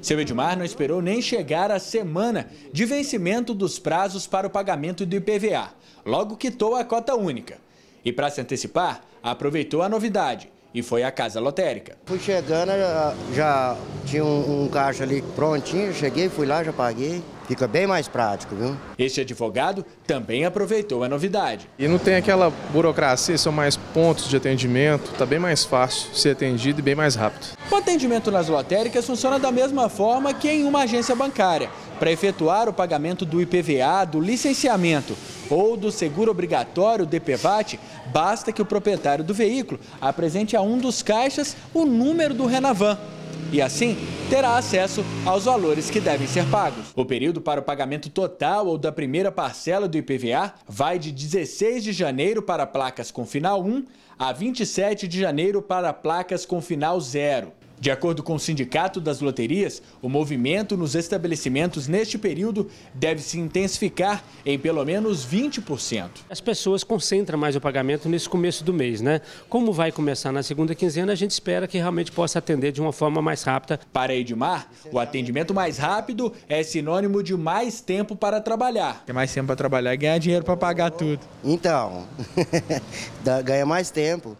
Seu Edmar não esperou nem chegar a semana de vencimento dos prazos para o pagamento do IPVA. Logo quitou a cota única. E para se antecipar, aproveitou a novidade e foi à casa lotérica. Fui chegando, já tinha um, um caixa ali prontinho, cheguei, fui lá, já paguei. Fica bem mais prático, viu? Este advogado também aproveitou a novidade. E não tem aquela burocracia, são mais pontos de atendimento, tá bem mais fácil ser atendido e bem mais rápido. O atendimento nas lotéricas funciona da mesma forma que em uma agência bancária. Para efetuar o pagamento do IPVA, do licenciamento ou do seguro obrigatório DPVAT, basta que o proprietário do veículo apresente a um dos caixas o número do Renavan e assim terá acesso aos valores que devem ser pagos. O período para o pagamento total ou da primeira parcela do IPVA vai de 16 de janeiro para placas com final 1 a 27 de janeiro para placas com final 0. De acordo com o Sindicato das Loterias, o movimento nos estabelecimentos neste período deve se intensificar em pelo menos 20%. As pessoas concentram mais o pagamento nesse começo do mês, né? Como vai começar na segunda quinzena, a gente espera que realmente possa atender de uma forma mais rápida. Para Edmar, o atendimento mais rápido é sinônimo de mais tempo para trabalhar. Ter mais tempo para trabalhar e ganhar dinheiro para pagar tudo. Então, ganha mais tempo.